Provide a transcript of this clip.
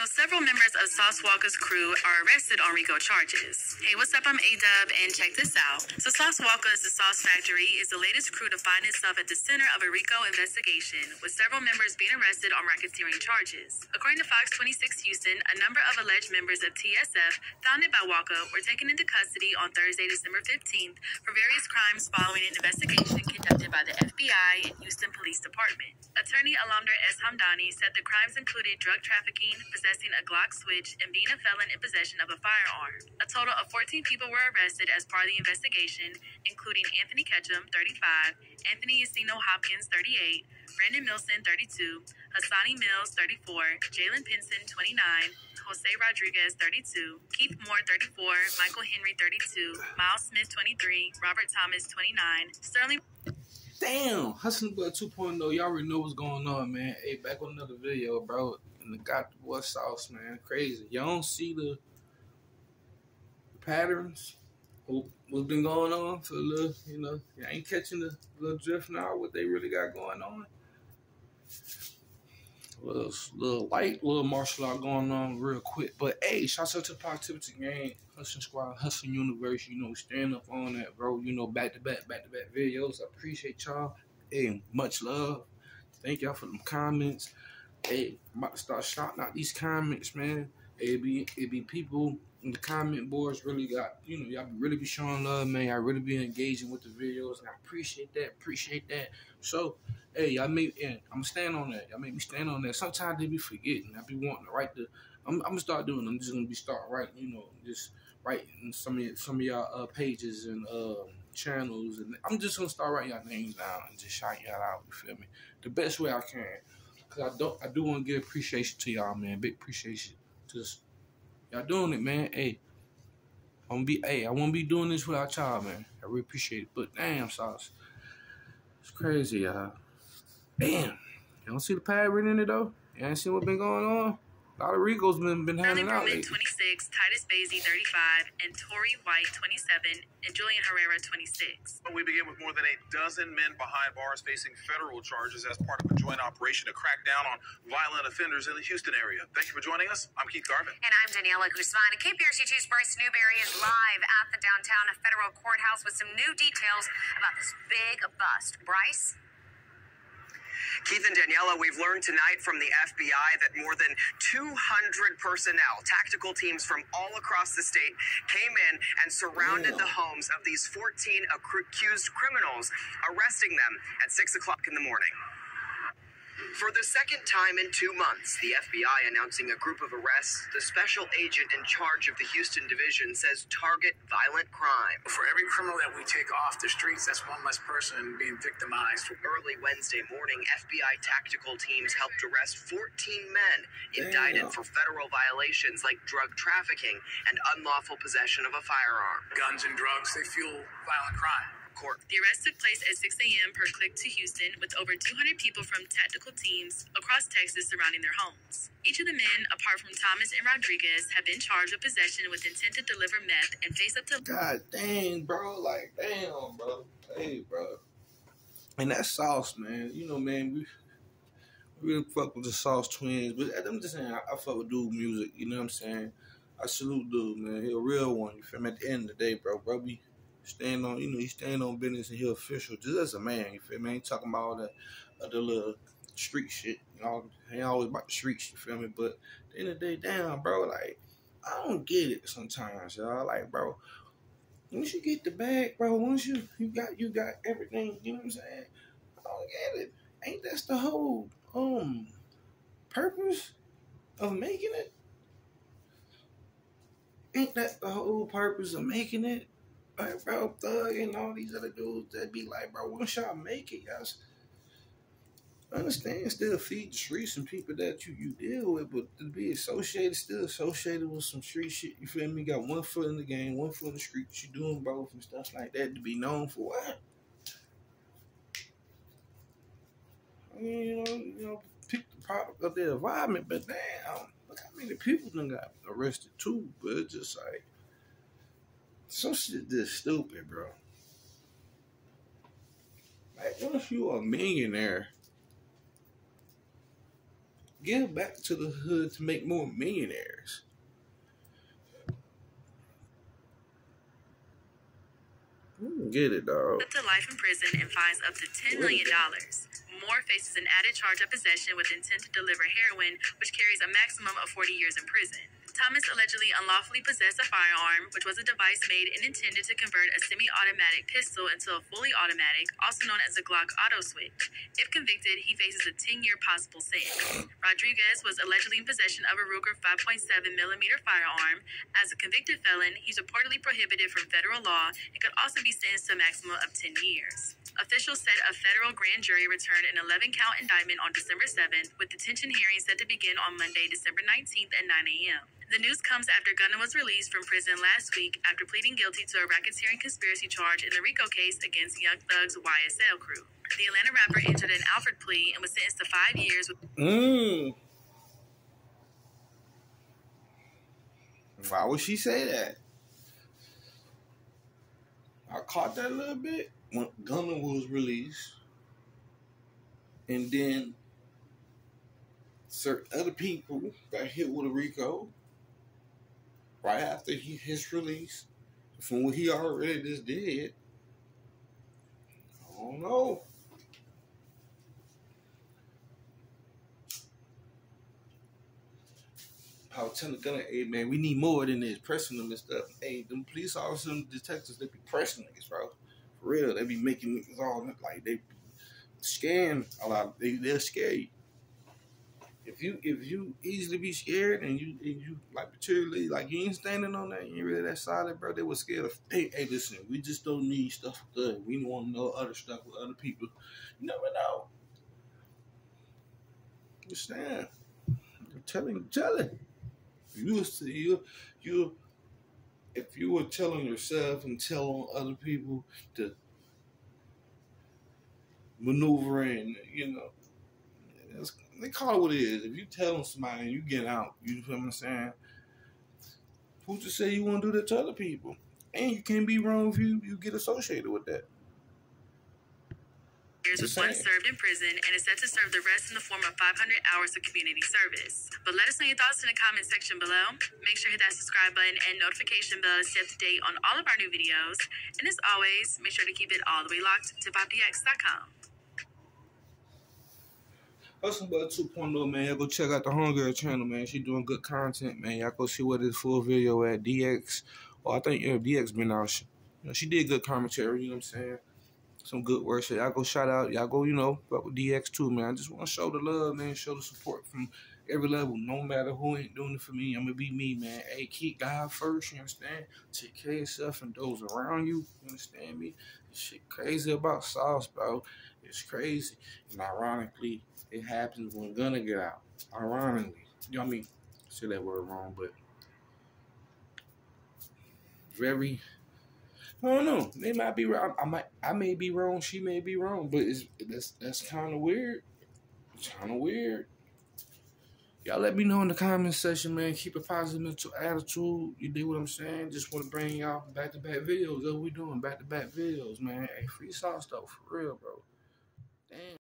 So several members of Sauce Walka's crew are arrested on RICO charges. Hey, what's up? I'm A-Dub, and check this out. So Sauce Walka is the Sauce Factory is the latest crew to find itself at the center of a RICO investigation, with several members being arrested on racketeering charges. According to Fox 26 Houston, a number of alleged members of TSF, founded by Walka, were taken into custody on Thursday, December 15th, for various crimes following an investigation conducted by the FBI and Houston Police Department. Attorney Alamdar S. Hamdani said the crimes included drug trafficking, possessing a Glock switch, and being a felon in possession of a firearm. A total of 14 people were arrested as part of the investigation, including Anthony Ketchum, 35, Anthony Yacino Hopkins, 38, Brandon Milson, 32, Hassani Mills, 34, Jalen Pinson, 29, Jose Rodriguez, 32, Keith Moore, 34, Michael Henry, 32, Miles Smith, 23, Robert Thomas, 29, Sterling. Damn, HussleinBud 2.0. Y'all already know what's going on, man. Hey, back on another video, bro. And the got the boy sauce, man. Crazy. Y'all don't see the, the patterns. What's been going on for a little, you know, you ain't catching the little drift now, what they really got going on. Little, little light, little martial art going on real quick. But hey, shout out to Positivity Gang, Hustling Squad, Hustling Universe. You know, stand up on that, bro. You know, back to back, back to back videos. I appreciate y'all. Hey, much love. Thank y'all for them comments. Hey, I'm about to start shouting out these comments, man. It be it be people in the comment boards really got you know y'all really be showing love, man. Y'all really be engaging with the videos, and I appreciate that. Appreciate that. So hey, y'all make yeah, I'm gonna stand on that. Y'all make me stand on that. Sometimes they be forgetting. I be wanting to write the. I'm, I'm gonna start doing. I'm just gonna be start writing. You know, just writing some of some of y'all uh, pages and uh, channels, and I'm just gonna start writing y'all names down and just shout y'all out. You feel me? The best way I can. Cause I don't. I do want to give appreciation to y'all, man. Big appreciation. Just y'all doing it, man. Hey. I'm gonna be, hey, I won't be doing this without y'all, man. I really appreciate it. But damn, sauce, it's crazy, y'all. Damn. You don't see the pad written in it though? You ain't seen what been going on? A lot of Ricos been been handing out. Lately. 26, Titus Basie 35, and Tori White 27, and Julian Herrera 26. We begin with more than a dozen men behind bars facing federal charges as part of a joint operation to crack down on violent offenders in the Houston area. Thank you for joining us. I'm Keith Garvin. And I'm Daniela Guzman. And KPRC2's Bryce Newberry is live at the downtown federal courthouse with some new details about this big bust. Bryce? Keith and Daniela, we've learned tonight from the FBI that more than 200 personnel, tactical teams from all across the state, came in and surrounded the homes of these 14 accused criminals, arresting them at 6 o'clock in the morning. For the second time in two months, the FBI announcing a group of arrests. The special agent in charge of the Houston division says target violent crime. For every criminal that we take off the streets, that's one less person being victimized. Early Wednesday morning, FBI tactical teams helped arrest 14 men indicted Damn. for federal violations like drug trafficking and unlawful possession of a firearm. Guns and drugs, they fuel violent crime court. The arrest took place at 6 a.m. per Click2Houston, with over 200 people from tactical teams across Texas surrounding their homes. Each of the men, apart from Thomas and Rodriguez, have been charged with possession with intent to deliver meth and face up to. God dang, bro. Like, damn, bro. Hey, bro. And that sauce, man. You know, man, we really fuck with the Sauce Twins, but I'm just saying, I, I fuck with dude music. You know what I'm saying? I salute dude, man. He a real one. You feel me? At the end of the day, bro, bro, we stand on, you know, he stand on business and he official just as a man. You feel me? ain't talking about all that other little street shit. You know, ain't always about the streets. You feel me? But at the end of the day, damn, bro, like I don't get it sometimes, y'all. Like, bro, once you get the bag, bro, once you you got you got everything, you know what I'm saying? I don't get it. Ain't that the whole um purpose of making it? Ain't that the whole purpose of making it? Like, bro, Thug and all these other dudes that be like, bro, once y'all make it, y'all understand, still feed the streets and people that you, you deal with, but to be associated, still associated with some street shit, you feel me? Got one foot in the game, one foot in the streets, you doing both and stuff like that to be known for what? I mean, you know, you know, pick the product of their environment, but damn, look how many people done got arrested too, but just like, some shit just stupid, bro. Like, once you a millionaire, give back to the hood to make more millionaires. Get it, dog. Up to life in prison and fines up to $10 million. Moore faces an added charge of possession with intent to deliver heroin, which carries a maximum of 40 years in prison. Thomas allegedly unlawfully possessed a firearm, which was a device made and intended to convert a semi automatic pistol into a fully automatic, also known as a Glock auto switch. If convicted, he faces a 10 year possible sentence. Rodriguez was allegedly in possession of a Ruger 5.7 millimeter firearm. As a convicted felon, he's reportedly prohibited from federal law and could also be sentenced to a maximum of 10 years. Officials said a federal grand jury returned an 11 count indictment on December 7th, with detention hearings set to begin on Monday, December 19th at 9 a.m. The news comes after Gunna was released from prison last week after pleading guilty to a racketeering conspiracy charge in the RICO case against Young Thug's YSL crew. The Atlanta rapper entered an Alford plea and was sentenced to five years with Mm. Why would she say that? I caught that a little bit when Gunna was released, and then certain other people got hit with a RICO right after he, his release from what he already just did. I don't know. I was telling Gunna, hey man, we need more than this, pressing them and stuff. Hey, them police officers and detectives, they be pressing niggas, bro. For real, they be making niggas all like they scaring a lot. They they'll scare you. If you if you easily be scared and you and you like materially like you ain't standing on that, you ain't really that solid, bro. They were scared of. Hey, hey, listen, we just don't need stuff good. We want to know other stuff with other people. You never know. Understand? I'm telling telling. You you you if you were telling yourself and telling other people to maneuver and you know it's, they call it what it is. If you telling somebody and you get out, you feel what I'm saying? Who's to say you want to do that to other people? And you can't be wrong if you, you get associated with that. years with one served in prison and is set to serve the rest in the form of 500 hours of community service. But let us know your thoughts in the comment section below. Make sure to hit that subscribe button and notification bell to stay up to date on all of our new videos. And as always, make sure to keep it all the way locked to PopDX.com. Hustle Bud 2.0, man. Y'all go check out the Homegirl channel, man. She doing good content, man. Y'all go see what this full video at DX. Oh, I think yeah, DX been out. She, you know, she did good commentary, you know what I'm saying? Some good work. So y'all go shout out. Y'all go, you know, fuck with DX too, man. I just want to show the love, man. Show the support from every level. No matter who ain't doing it for me, I'm gonna be me, man. Hey, keep God first, you understand? Take care of yourself and those around you. You understand me? This shit crazy about sauce, bro. It's crazy. And ironically, it happens when Gunna get out. Ironically. You know what I mean? Say that word wrong, but very I don't know. They might be wrong. I might I may be wrong, she may be wrong, but it's that's that's kinda weird. Kinda weird. Y'all let me know in the comment section, man. Keep a positive mental attitude. You do what I'm saying? Just want to bring y'all back to back videos. That's what we doing. Back to back videos, man. Hey, free sauce though, for real, bro. Damn.